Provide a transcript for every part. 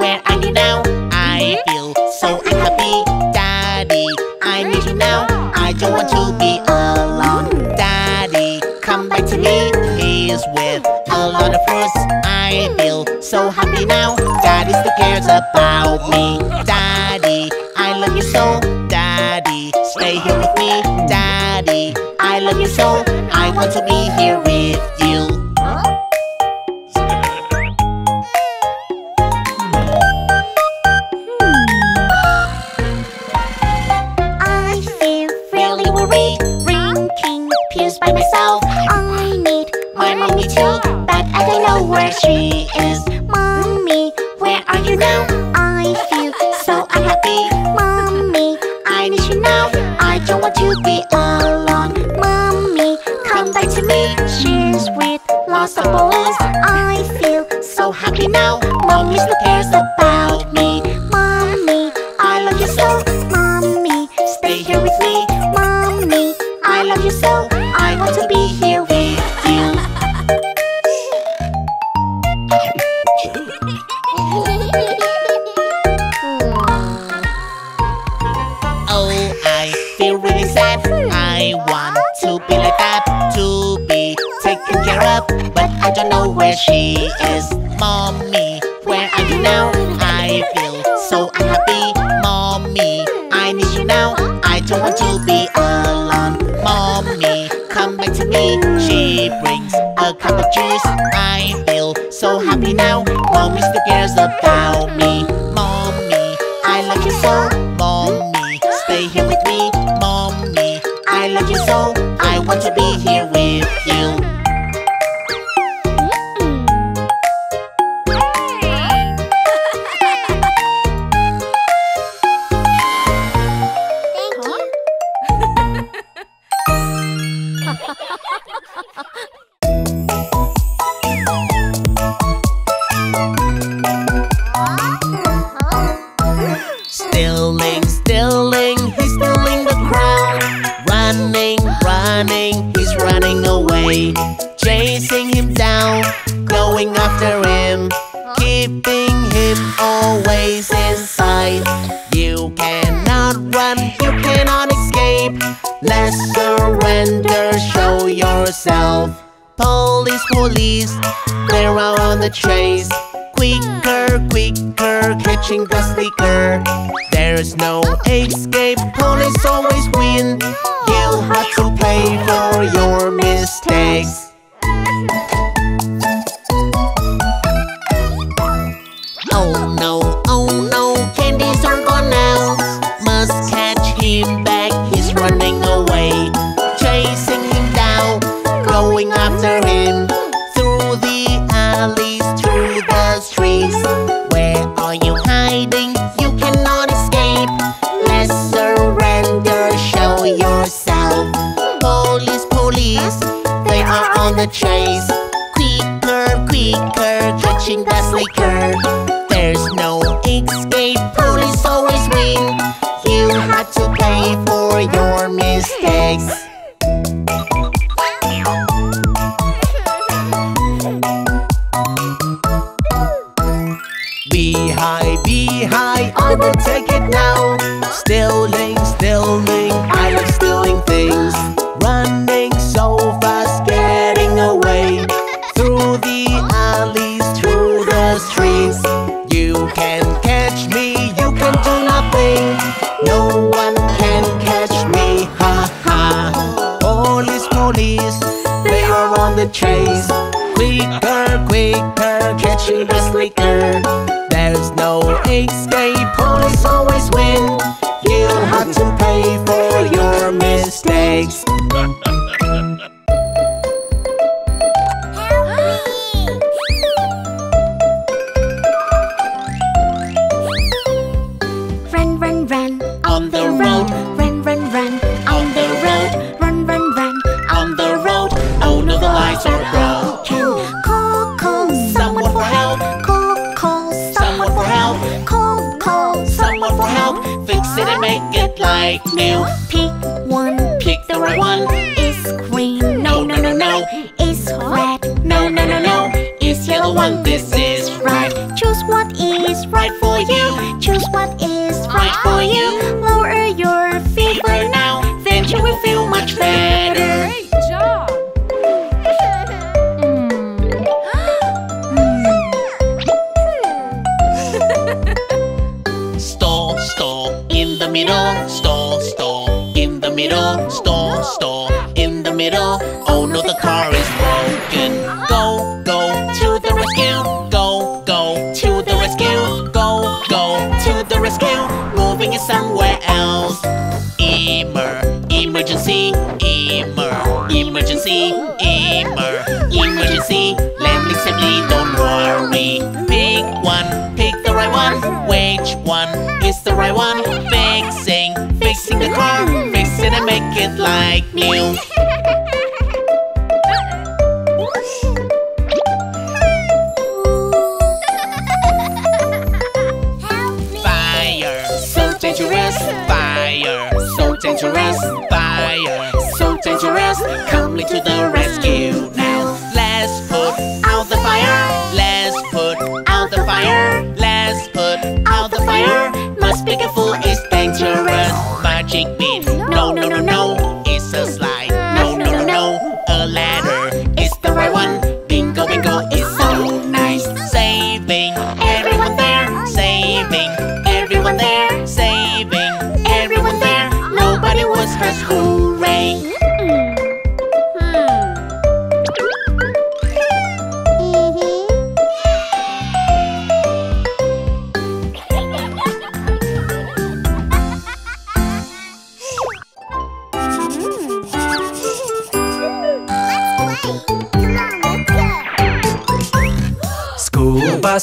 where are you now? I mm-hmm. feel so unhappy. Daddy, I need you now. I don't want to be alone. Mm-hmm. Daddy, come back to me. He's with a lot of fruits. I feel so happy now. Daddy still cares about me. Daddy, I love you so. Daddy, stay here with me. Daddy, I love you so. I want to be here with you come back to me. She's with lots of balloons. I feel so happy now. Mommy still cares about me. Mommy, I love you so. Mommy, stay here with me. Mommy, I love you so. I want to be here with you. Oh, I feel really sad. I don't know where she is. Mommy, where are you now? I feel so unhappy. Mommy, I need you now. I don't want to be alone. Mommy, come back to me. She brings a cup of juice. I feel so happy now. Mommy still cares about me. Mommy, I love you so. Mommy, stay here with me. Mommy, I love you so. I want to be here with you. Police, police, they're out on the chase. Quicker, quicker, catching the sneaker. There's no escape, police always win. You have to pay for your mistakes. Can catch me, you can do nothing. No one can catch me, ha ha. Police, police, they are on the chase. Quicker, quicker, catching the slicker. There's no escape, middle. Store, store, in the middle. Oh no, the car is broken. Go, go to the rescue. Go, go to the rescue. Go, go to the rescue. Moving it somewhere else. Emer, emergency, emer, emergency, emer, emergency. Landing safely, don't worry. Pick one, pick the right one. Which one is the right one? Fixing, fixing the car. Fix it and make it like new. Fire, so dangerous. Fire, so dangerous. Fire, so dangerous. Coming to the rescue now. Let's put out the fire. Let's put out the fire. Let's put out the fire. Must be careful, it's dangerous. No, no, no, no.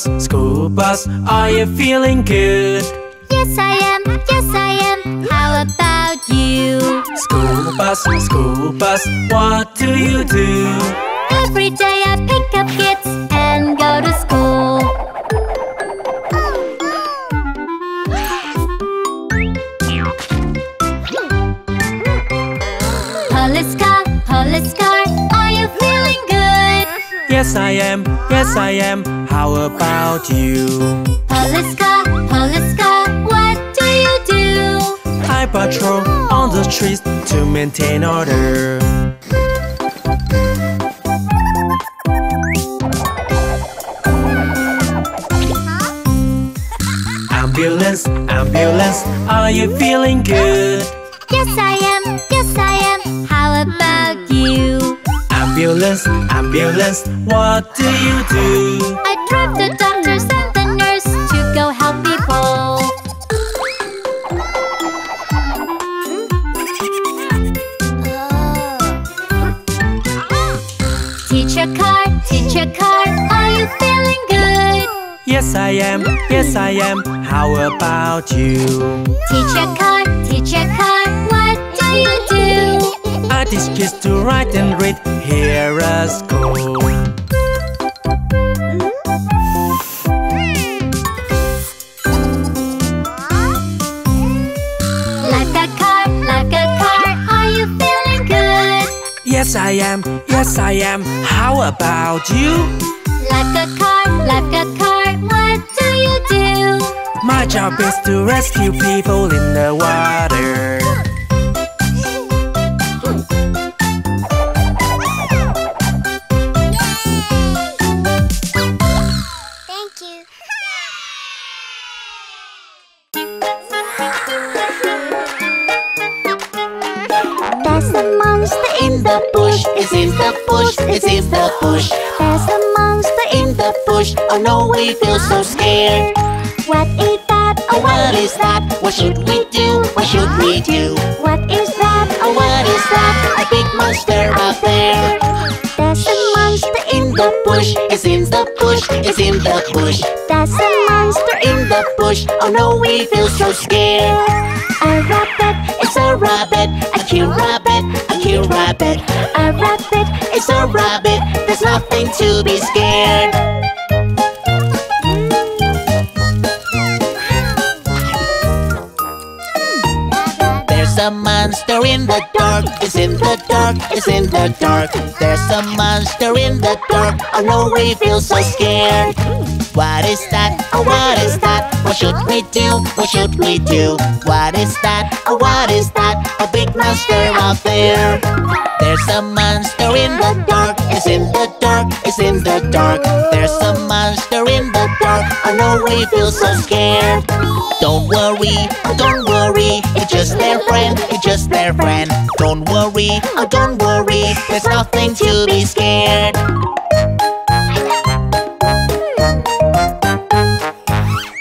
Bus, school bus, are you feeling good? Yes, I am. Yes, I am. How about you? School bus, school bus, what do you do? Every day I pick up kids and go to school. Police car, police car, are you feeling good? Yes, I am, yes, I am, how about you? Police car, what do you do? I patrol on the streets to maintain order. Ambulance, ambulance, are you feeling good? Yes, I am, yes, I am. How about you? Ambulance, ambulance, what do you do? I drive the doctors and the nurse to go help people. Teacher car, teacher car, are you feeling good? Yes, I am, yes, I am, how about you? Teacher car, teacher car, what do you do? I teach kids to write and read here at school. Yes, I am, yes, I am, how about you? Like a car, like a car, what do you do? My job is to rescue people in the water. Oh no, we feel so scared. What is that? Oh, what is that? What should we do? What should we do? What is that? Oh, what is that? A big monster out there. There's a monster in the bush, it's in the bush, it's in the bush. There's a monster in In the bush, oh no, we feel so scared. a rabbit. It's a rabbit, a cute rabbit, a cute rabbit. A rabbit. It's a rabbit, there's nothing to be scared. There's a monster in the dark, it's in the dark, it's in the dark. There's a monster in the dark, I know we feel so scared. What is that? Oh, what is that? What should we do? What should we do? What is that? Oh, what is that? A big monster out there. There's a monster in the dark, it's in the dark, it's in the dark. There's a monster. I know we feel so scared Don't worry, don't worry It's just their friend, it's just their friend Don't worry, oh don't worry There's nothing to be scared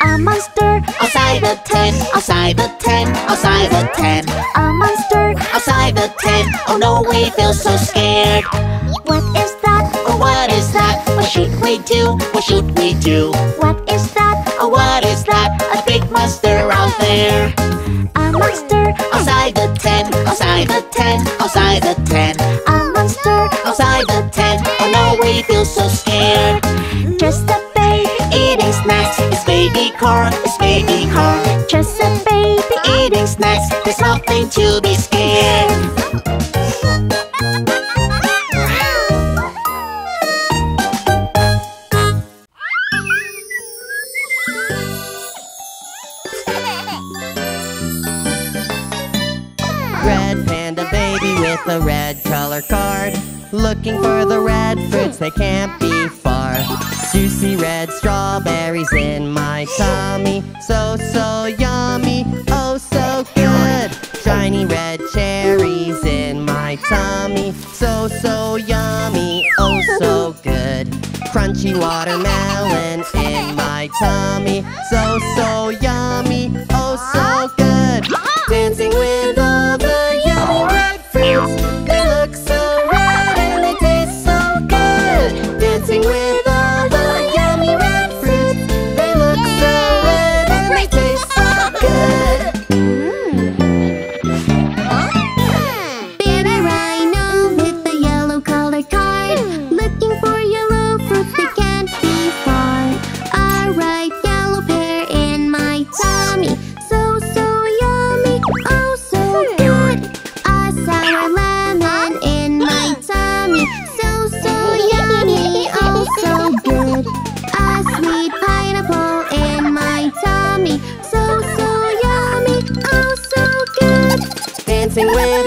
A monster outside the tent, outside the tent, outside the tent A monster outside the tent Oh no, we feel so scared What is that? Oh, what is that? What should we do? What should we do? What there. crunchy watermelon in my tummy. So, so yummy. dancing with